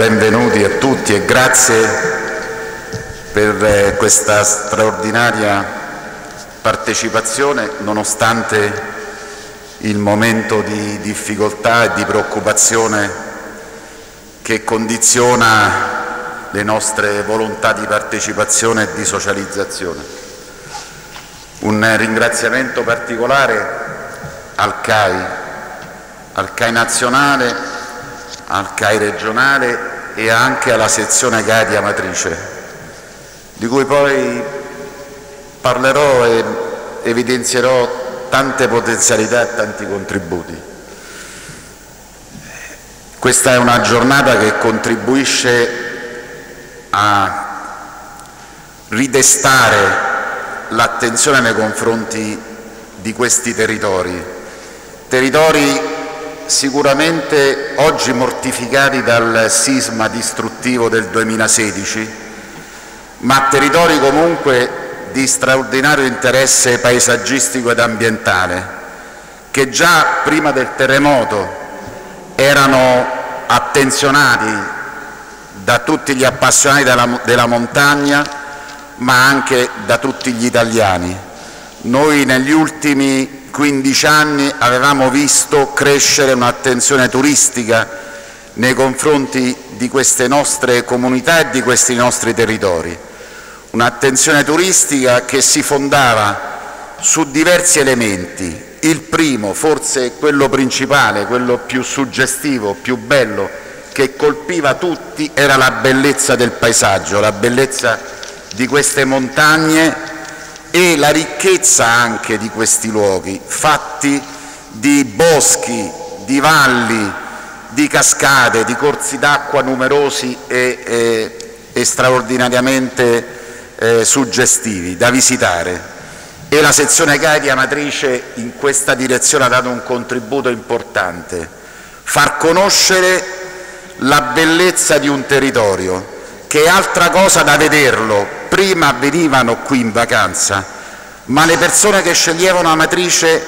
benvenuti a tutti e grazie per eh, questa straordinaria partecipazione nonostante il momento di difficoltà e di preoccupazione che condiziona le nostre volontà di partecipazione e di socializzazione. Un ringraziamento particolare al CAI, al CAI nazionale al CAI regionale e anche alla sezione CAI di Amatrice, di cui poi parlerò e evidenzierò tante potenzialità e tanti contributi. Questa è una giornata che contribuisce a ridestare l'attenzione nei confronti di questi territori, territori sicuramente oggi mortificati dal sisma distruttivo del 2016, ma territori comunque di straordinario interesse paesaggistico ed ambientale, che già prima del terremoto erano attenzionati da tutti gli appassionati della, della montagna, ma anche da tutti gli italiani. Noi negli ultimi 15 anni avevamo visto crescere un'attenzione turistica nei confronti di queste nostre comunità e di questi nostri territori, un'attenzione turistica che si fondava su diversi elementi. Il primo, forse quello principale, quello più suggestivo, più bello, che colpiva tutti, era la bellezza del paesaggio, la bellezza di queste montagne e la ricchezza anche di questi luoghi, fatti di boschi, di valli, di cascate, di corsi d'acqua numerosi e, e, e straordinariamente eh, suggestivi da visitare. E la sezione CAI di Amatrice in questa direzione ha dato un contributo importante, far conoscere la bellezza di un territorio, che è altra cosa da vederlo, prima venivano qui in vacanza, ma le persone che sceglievano Amatrice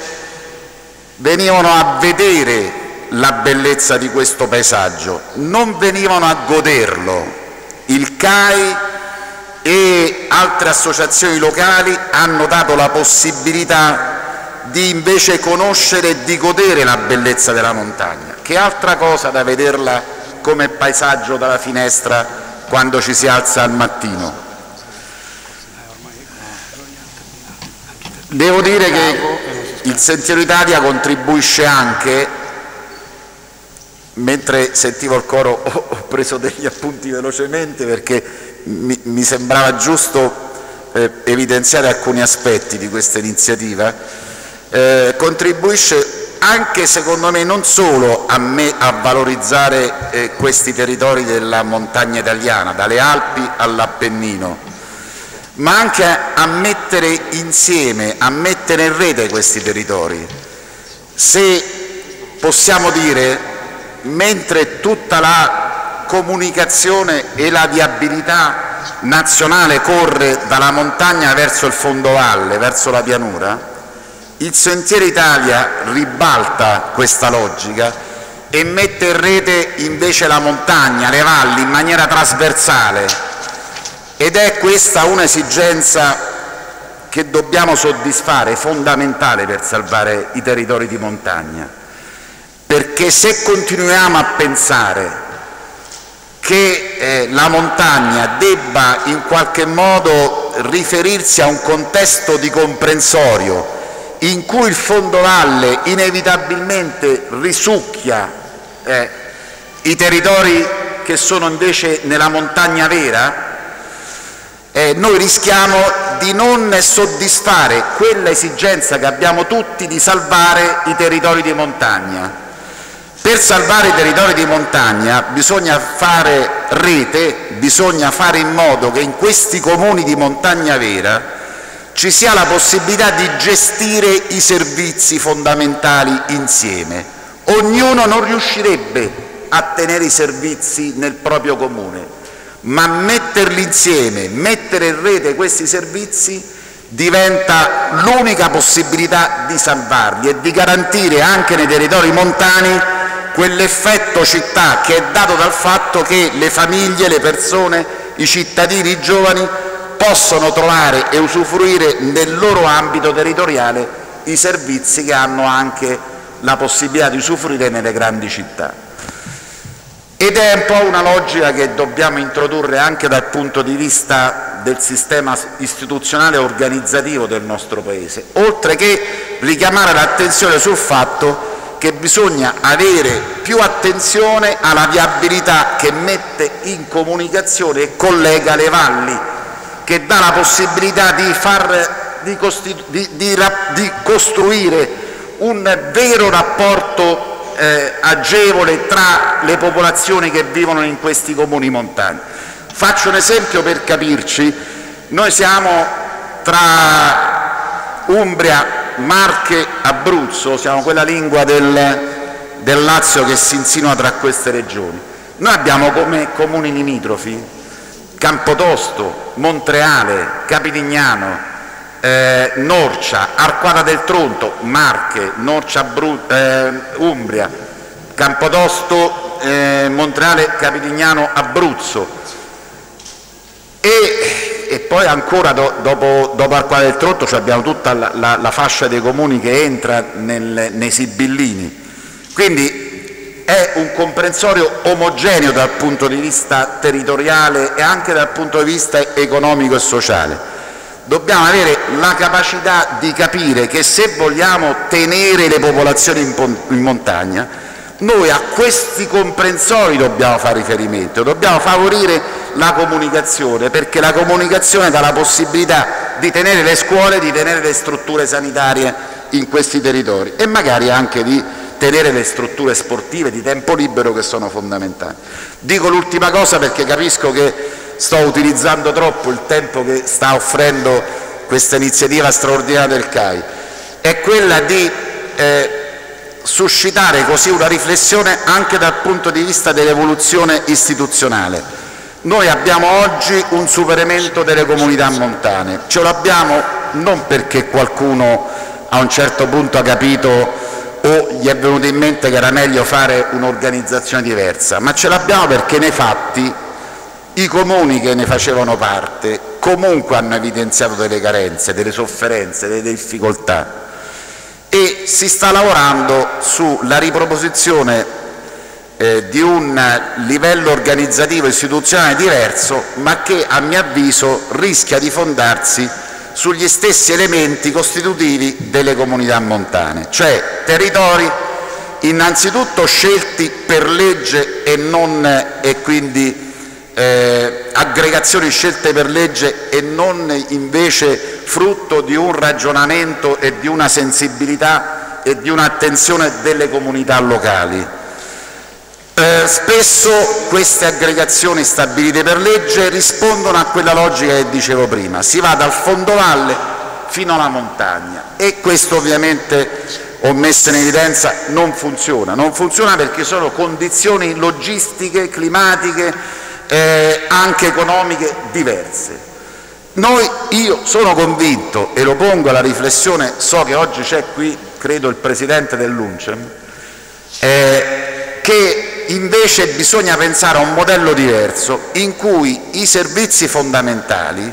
venivano a vedere la bellezza di questo paesaggio, non venivano a goderlo. Il CAI e altre associazioni locali hanno dato la possibilità di invece conoscere e di godere la bellezza della montagna, che altra cosa da vederla come paesaggio dalla finestra quando ci si alza al mattino. Devo dire che il Sentiero Italia contribuisce anche, mentre sentivo il coro ho preso degli appunti velocemente perché mi, mi sembrava giusto eh, evidenziare alcuni aspetti di questa iniziativa, eh, contribuisce anche secondo me non solo a, me, a valorizzare eh, questi territori della montagna italiana, dalle Alpi all'Appennino, ma anche a mettere insieme, a mettere in rete questi territori. Se possiamo dire, mentre tutta la comunicazione e la viabilità nazionale corre dalla montagna verso il fondovalle, verso la pianura, il Sentiero Italia ribalta questa logica e mette in rete invece la montagna, le valli in maniera trasversale ed è questa un'esigenza che dobbiamo soddisfare, fondamentale per salvare i territori di montagna, perché se continuiamo a pensare che eh, la montagna debba in qualche modo riferirsi a un contesto di comprensorio in cui il fondovalle inevitabilmente risucchia eh, i territori che sono invece nella montagna vera, eh, noi rischiamo di non soddisfare quella esigenza che abbiamo tutti di salvare i territori di montagna. Per salvare i territori di montagna bisogna fare rete, bisogna fare in modo che in questi comuni di montagna vera ci sia la possibilità di gestire i servizi fondamentali insieme. Ognuno non riuscirebbe a tenere i servizi nel proprio comune, ma metterli insieme, mettere in rete questi servizi diventa l'unica possibilità di salvarli e di garantire anche nei territori montani quell'effetto città che è dato dal fatto che le famiglie, le persone, i cittadini, i giovani possono trovare e usufruire nel loro ambito territoriale i servizi che hanno anche la possibilità di usufruire nelle grandi città. Ed è un po' una logica che dobbiamo introdurre anche dal punto di vista del sistema istituzionale e organizzativo del nostro Paese, oltre che richiamare l'attenzione sul fatto che bisogna avere più attenzione alla viabilità che mette in comunicazione e collega le valli, che dà la possibilità di, far, di, di, di costruire un vero rapporto eh, agevole tra le popolazioni che vivono in questi comuni montani. Faccio un esempio per capirci, noi siamo tra Umbria, Marche, Abruzzo, siamo quella lingua del, del Lazio che si insinua tra queste regioni. Noi abbiamo come comuni limitrofi Campotosto, Montreale, Capitignano, eh, Norcia, Arquata del Tronto, Marche, Norcia, Bru eh, Umbria, Campotosto, eh, Montreale, Capitignano, Abruzzo. E e poi ancora do, dopo, dopo Arquale del Trotto abbiamo tutta la, la, la, fascia dei comuni che entra nel, nei Sibillini. Quindi è un comprensorio omogeneo dal punto di vista territoriale e anche dal punto di vista economico e sociale. Dobbiamo avere la capacità di capire che se vogliamo tenere le popolazioni in, in montagna, noi a questi comprensori dobbiamo fare riferimento, dobbiamo favorire la comunicazione, perché la comunicazione dà la possibilità di tenere le scuole, di tenere le strutture sanitarie in questi territori e magari anche di tenere le strutture sportive di tempo libero che sono fondamentali. Dico l'ultima cosa perché capisco che sto utilizzando troppo il tempo che sta offrendo questa iniziativa straordinaria del CAI, è quella di eh, suscitare così una riflessione anche dal punto di vista dell'evoluzione istituzionale. Noi abbiamo oggi un superamento delle comunità montane, ce l'abbiamo non perché qualcuno a un certo punto ha capito o gli è venuto in mente che era meglio fare un'organizzazione diversa, ma ce l'abbiamo perché nei fatti i comuni che ne facevano parte comunque hanno evidenziato delle carenze, delle sofferenze, delle difficoltà e si sta lavorando sulla riproposizione eh, di un livello organizzativo istituzionale diverso ma che a mio avviso rischia di fondarsi sugli stessi elementi costitutivi delle comunità montane, cioè territori innanzitutto scelti per legge e, non, e quindi eh, aggregazioni scelte per legge e non invece frutto di un ragionamento e di una sensibilità e di un'attenzione delle comunità locali. Eh, spesso queste aggregazioni stabilite per legge rispondono a quella logica che dicevo prima, si va dal fondovalle fino alla montagna e questo ovviamente ho messo in evidenza non funziona, non funziona perché sono condizioni logistiche, climatiche, eh, anche economiche diverse. Noi, io sono convinto e lo pongo alla riflessione, so che oggi c'è qui, credo, il Presidente dell'UNCEM, eh, che invece bisogna pensare a un modello diverso in cui i servizi fondamentali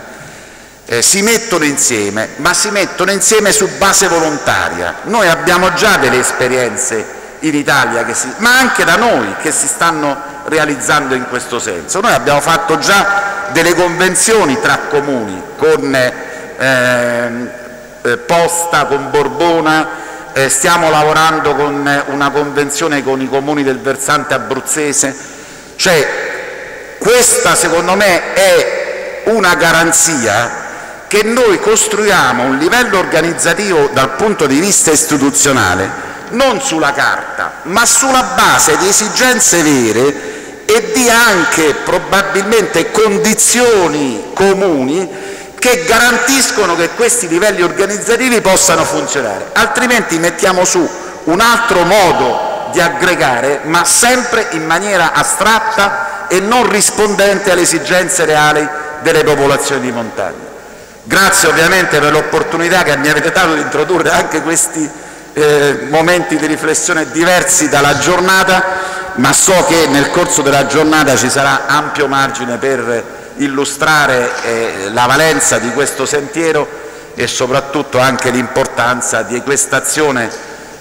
eh, si mettono insieme, ma si mettono insieme su base volontaria. Noi abbiamo già delle esperienze in Italia, si, ma anche da noi, che si stanno realizzando in questo senso. Noi abbiamo fatto già delle convenzioni tra comuni, con ehm, eh, Posta, con Borbona, eh, stiamo lavorando con una convenzione con i comuni del versante abruzzese, cioè questa secondo me è una garanzia che noi costruiamo un livello organizzativo dal punto di vista istituzionale non sulla carta, ma sulla base di esigenze vere e di anche probabilmente condizioni comuni che garantiscono che questi livelli organizzativi possano funzionare, altrimenti mettiamo su un altro modo di aggregare, ma sempre in maniera astratta e non rispondente alle esigenze reali delle popolazioni di montagna. Grazie ovviamente per l'opportunità che mi avete dato di introdurre anche questi eh, momenti di riflessione diversi dalla giornata, ma so che nel corso della giornata ci sarà ampio margine per illustrare eh, la valenza di questo sentiero e soprattutto anche l'importanza di questa azione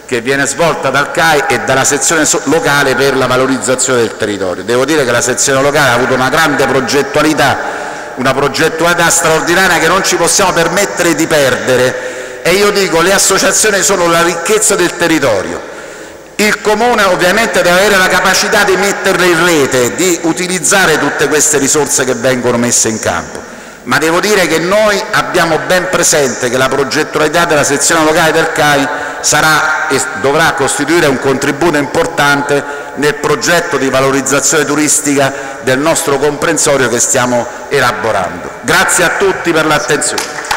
che viene svolta dal CAI e dalla sezione locale per la valorizzazione del territorio. Devo dire che la sezione locale ha avuto una grande progettualità, una progettualità straordinaria che non ci possiamo permettere di perdere e io dico le associazioni sono la ricchezza del territorio il Comune ovviamente deve avere la capacità di metterle in rete, di utilizzare tutte queste risorse che vengono messe in campo, ma devo dire che noi abbiamo ben presente che la progettualità della sezione locale del CAI sarà e dovrà costituire un contributo importante nel progetto di valorizzazione turistica del nostro comprensorio che stiamo elaborando. Grazie a tutti per l'attenzione.